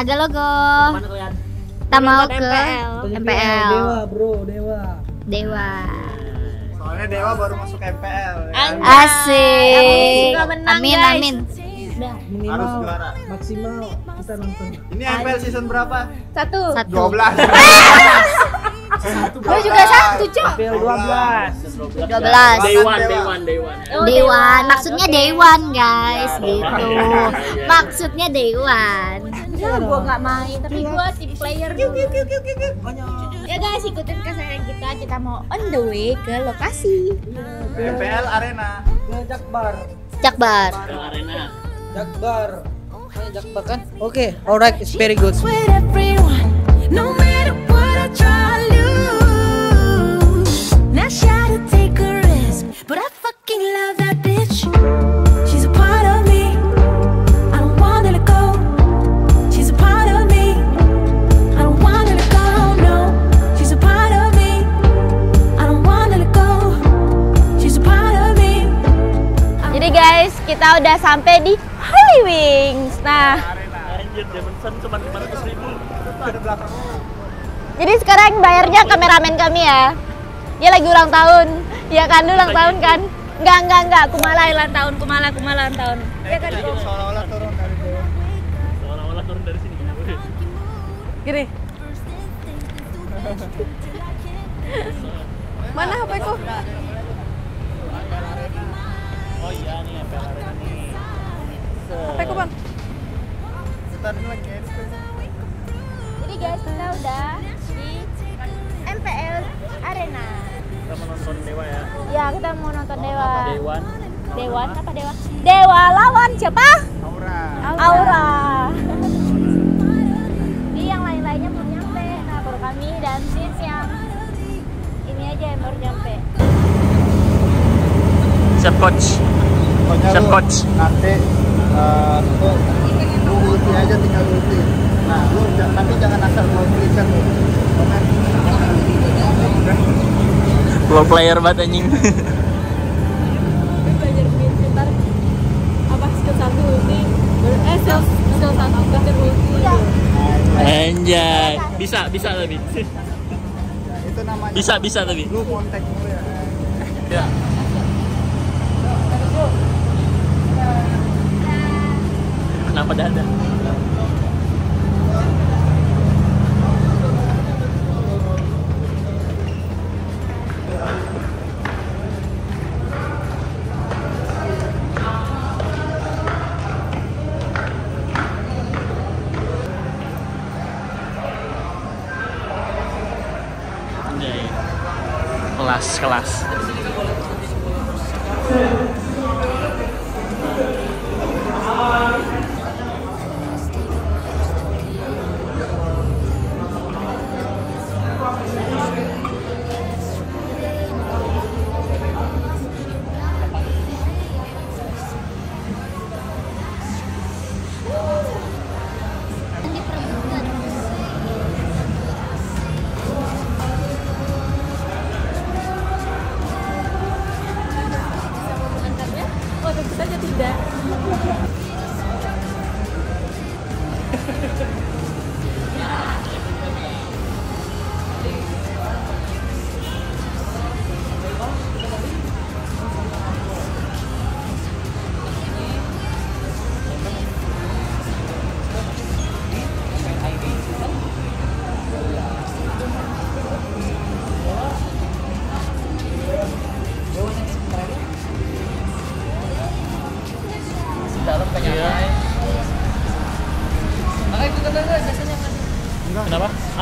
Kagak logo. Kita mau ke MPL. MPL. Dewa bro, Dewa. Dewa. Soalnya Dewa baru masuk MPL ya. Asik. Amin guys. amin. Minimal Harus juara. maksimal kita nonton. Ini MPL season berapa? Satu. Satu. 12. Gue juga satu, Cok. MPL 12. 12. Day one, day one, day one. Oh, Dewan, maksudnya Dewan guys, gitu. Iya. Maksudnya Dewan. Ya, gua nggak main, tapi gua tim player. Ya guys, ikutin keseharian kita. Kita mau on the way ke lokasi. MPL Arena. Jakbar. Jakbar. Arena. Jakbar. Jakbar kan? Oke, alright, it's very good. with everyone. No matter what I try to lose. Now shy to take a risk, but I fucking love that bitch. Kita udah sampai di Holy Wings. Nah, Anjir, Jameson cuma 500 ribu. jadi sekarang bayarnya kameramen kami ya. Dia lagi ulang tahun. Ya kan, lu ulang tahun kan? Enggak, enggak, enggak. Kumala ulang tahun, Kumala, Kumala ulang tahun. Ya kan? Seolah-olah turun dari Dewa. Seolah-olah turun dari sini. Gini. Mana HP ku? Oh iya nih, MPL arena nih. HP ku, Bang. Kita ini lagi casting. Jadi guys, kita udah di MPL Arena. Kita menonton Dewa ya. Ya, kita mau nonton Dewa. Day one. Dewan apa Dewa? Dewa lawan siapa? Aura. Aura. Ini Siap coach. Pokoknya Siap, lu coach. Nanti eh, lu lu ulti aja tinggal ulti. Nah, lu tapi jangan asal mau lu. Komen. Pro player banget anjing. belajar main sebentar apa skill satu ulti eh skill skill satu belajar ulti ya Anjay. Bisa, bisa. Itu namanya Bisa, bisa tapi. lu kontak ya. Ya. Kenapa dada? Kelas, kelas.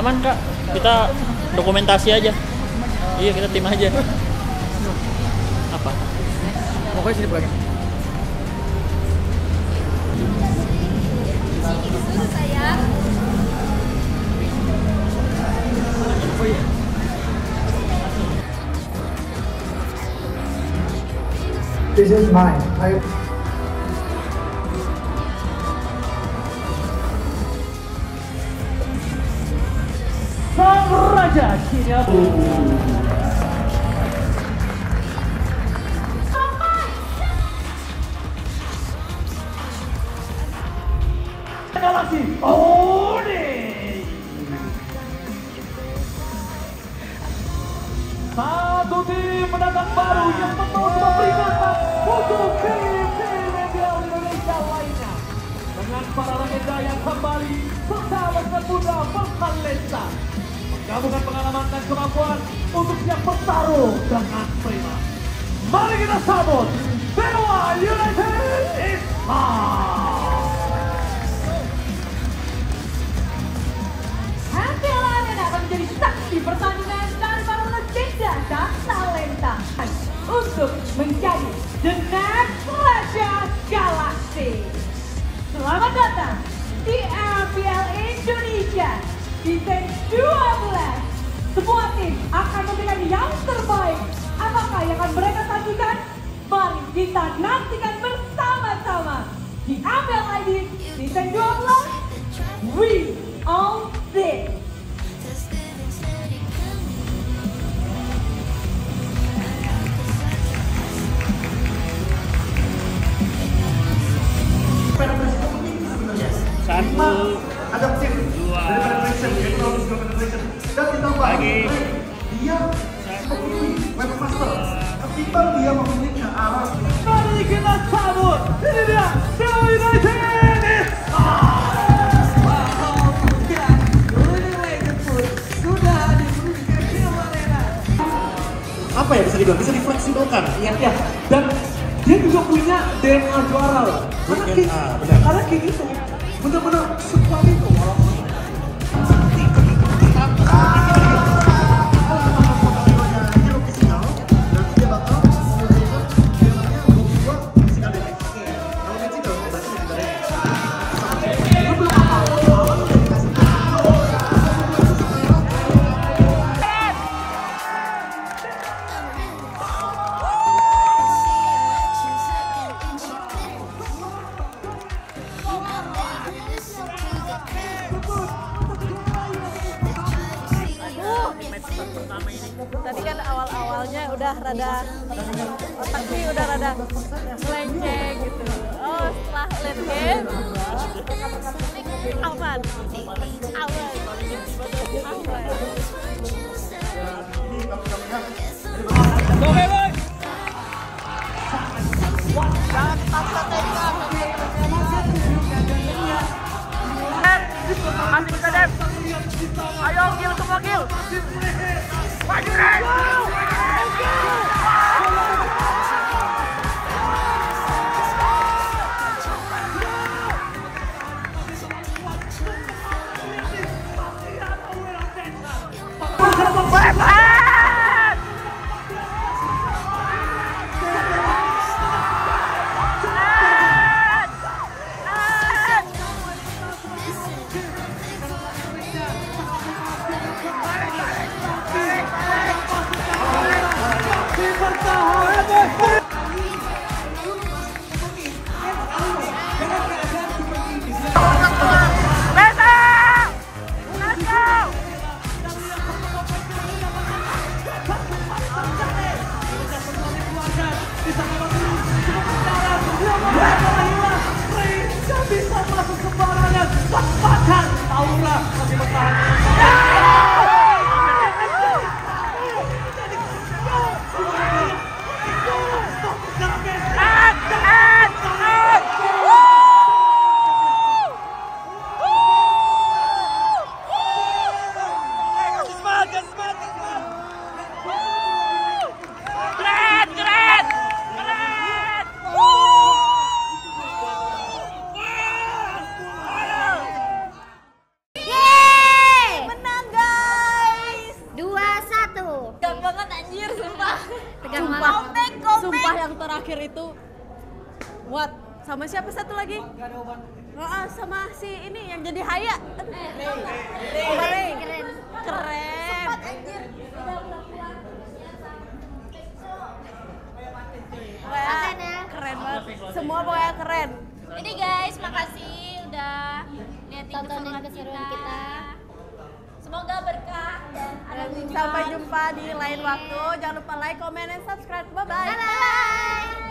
Aman kak. Kita dokumentasi aja. Iya kita tim aja. Apa? Pokoknya sini belakang. This is mine. I Raja Kinabu. Galaxy Oni. Satu tim pendatang baru yang membawa sebuah peringatan untuk ideal Indonesia lainnya. Dengan para legenda yang kembali serta legenda muda bertalenta. Menggabungkan pengalaman dan kemampuan untuk siap bertarung dengan prima. Mari kita sambut Dewa United Islam. Hampir Arena akan menjadi saksi pertandingan dari para legenda dan talenta untuk menjadi The Next Legend Galaxy. Selamat datang di RPL Indonesia Season 12. Semua tim akan memberikan yang terbaik. Apakah yang akan mereka sajikan? Mari kita nantikan bersama-sama di RPL ID Season 12. We all this. Satu, adaptif dari penetration jadi kalau juga penetration dan ditambah Lagi. dia memilih webmaster ketimbang dia memilih ke arah Mari kita sambut. Ini dia Dewa United apa ya bisa dibilang bisa difleksibelkan Iya, iya. Dan dia juga punya DNA juara loh. Karena kayak, karena kayak gitu. 不能不能，是关闭狗吗？Tadi kan awal-awalnya udah rada otak sih udah rada melenceng gitu. Oh setelah late game aman, aman, aman. Ayo kill semua kill. Wow. Sumpah. banget. Komeng, komeng. Sumpah yang terakhir itu what? Sama siapa satu lagi? Oh, sama si ini yang jadi Haya. Keren. Keren. Keren. Keren ya. Keren banget. Semua pokoknya keren. Ini guys, makasih udah liatin keseruan kita. kita. Semoga berkah dan ada sampai jumpa di lain waktu. Jangan lupa like, comment, dan subscribe. Bye-bye. Bye.